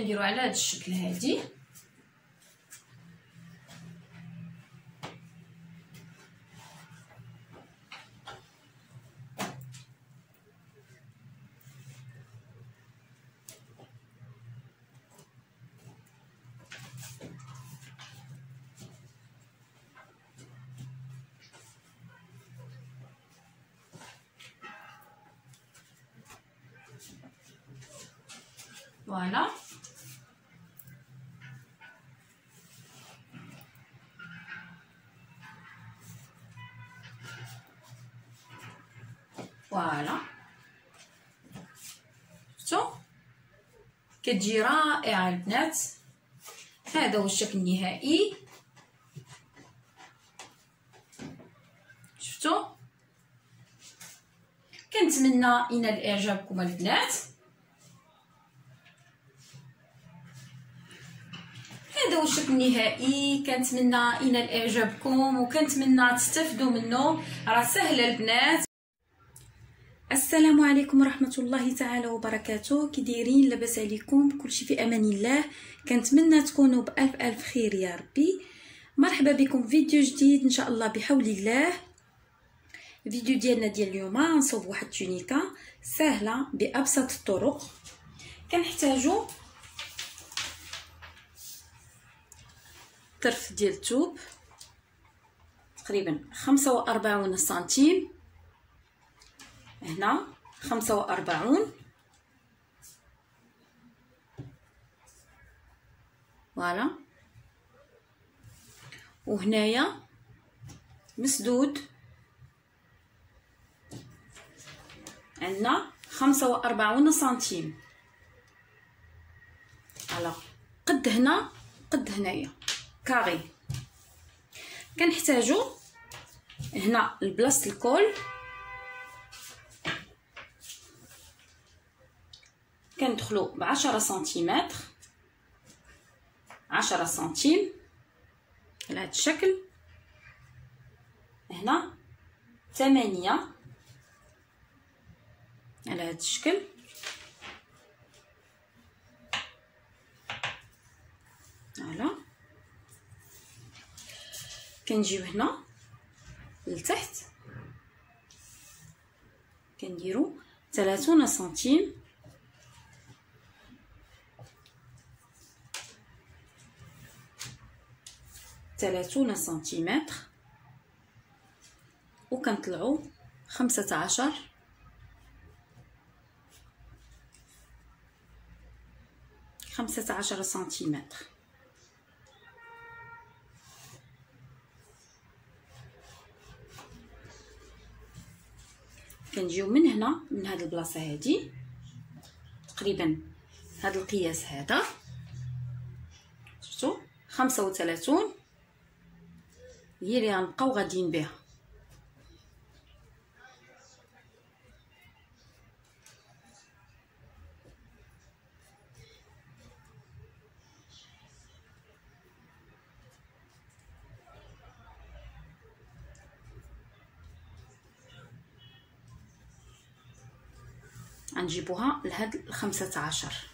كنديرو على هذا الشكل هادي Voilà. فوالا شفتو كتجي رائعة البنات. هذا هو الشكل النهائي. شفتو كنتمنى ينال اعجابكم البنات. هذا هو الشكل النهائي. كنتمنى ينال اعجابكم وكنتمنى تستافدوا منه. راه سهل البنات. السلام عليكم ورحمة الله تعالى وبركاته. كي دايرين لاباس عليكم كلشي في أمان الله. كنتمنى تكونوا بألف ألف خير يا ربي. مرحبا بكم فيديو جديد إن شاء الله بحول الله. الفيديو ديالنا ديال اليوم نصوب واحد تونيكا سهلة بأبسط الطرق. كنحتاجو طرف ديال الثوب تقريبا خمسة وأربعون سنتيم. هنا خمسة وأربعون. فوالا. وهنايا مسدود. عندنا خمسة وأربعون سنتيم. على قد هنا قد هنايا. كاري. كنحتاجو هنا البلاصة الكول. كندخلو بعشرة سنتيمتر. عشرة سنتيم. على هاد الشكل. هنا. ثمانية. على هاد الشكل. فوالا. كنجيو هنا. لتحت. كنديرو ثلاثون سنتيم. ثلاثون سنتيمتر. وكنطلعو خمسة عشر. خمسة عشر سنتيمتر. كنجيو من هنا من هاد البلاصة هادي. تقريبا هاد القياس هذا. شفتوا خمسة وثلاثون. هي اللي غنبقاو غاديين بها. غنجيبوها لهاد الخمسة عشر.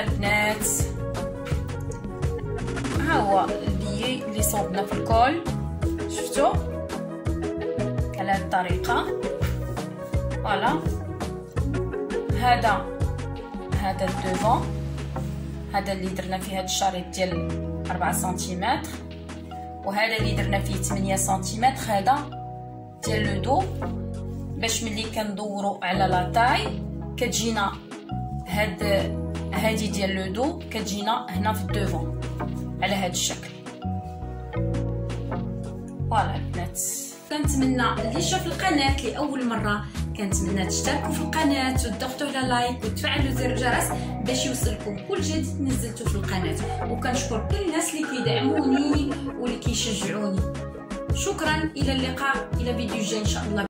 البنات ها هو ال biais اللي صوبنا في ال col شفتوا على هذه الطريقة ف voilà هذا هذا ال devant هذا اللي درنا فيه هذا الشريط ديال 4 سنتيمتر وهذا اللي درنا فيه 8 سنتيمتر هذا ديال le dos باش ملي كندورو على la taille كتجينا هاد هادي ديال le dos كتجينا هنا في ال devant على هاد الشكل. ف voilà البنات كنتمنى اللي شاف القناة لأول مرة كنتمنى تشتركوا في القناة وتضغطوا على like وتفعلوا زر الجرس باش يوصلكم كل جديد نزلته في القناة. وكنشكر كل الناس اللي كيدعموني واللي كيشجعوني. شكرا إلى اللقاء إلى فيديو جاي إن شاء الله.